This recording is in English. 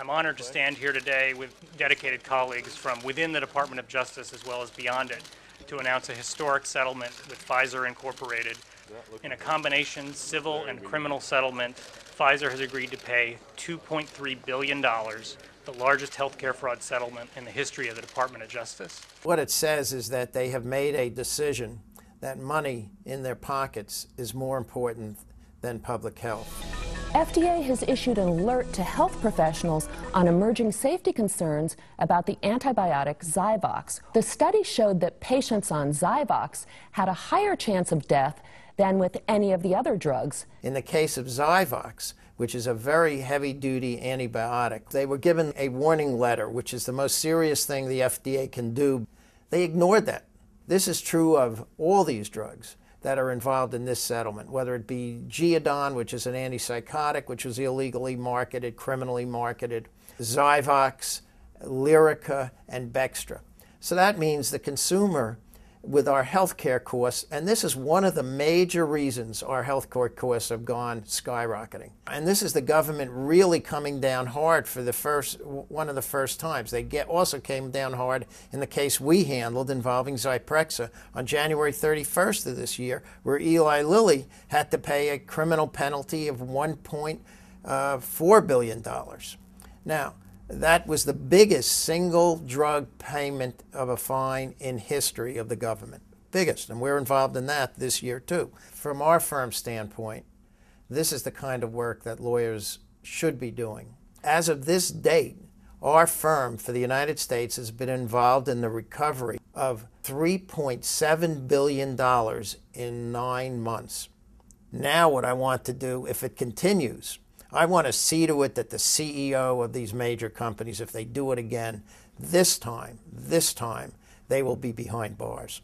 I'm honored to stand here today with dedicated colleagues from within the Department of Justice as well as beyond it to announce a historic settlement with Pfizer Incorporated. In a combination civil and criminal settlement, Pfizer has agreed to pay $2.3 billion, the largest healthcare fraud settlement in the history of the Department of Justice. What it says is that they have made a decision that money in their pockets is more important than public health. FDA has issued an alert to health professionals on emerging safety concerns about the antibiotic Zyvox. The study showed that patients on Zyvox had a higher chance of death than with any of the other drugs. In the case of Zyvox, which is a very heavy duty antibiotic, they were given a warning letter, which is the most serious thing the FDA can do. They ignored that. This is true of all these drugs that are involved in this settlement, whether it be Geodon, which is an antipsychotic, which was illegally marketed, criminally marketed, Zyvox, Lyrica, and Bextra. So that means the consumer with our health care costs, and this is one of the major reasons our health care costs have gone skyrocketing. And this is the government really coming down hard for the first one of the first times. They get, also came down hard in the case we handled involving Zyprexa on January 31st of this year, where Eli Lilly had to pay a criminal penalty of uh, 1.4 billion dollars. Now, that was the biggest single drug payment of a fine in history of the government. Biggest, and we're involved in that this year too. From our firm's standpoint, this is the kind of work that lawyers should be doing. As of this date, our firm for the United States has been involved in the recovery of $3.7 billion in nine months. Now, what I want to do, if it continues, I want to see to it that the CEO of these major companies, if they do it again, this time, this time, they will be behind bars.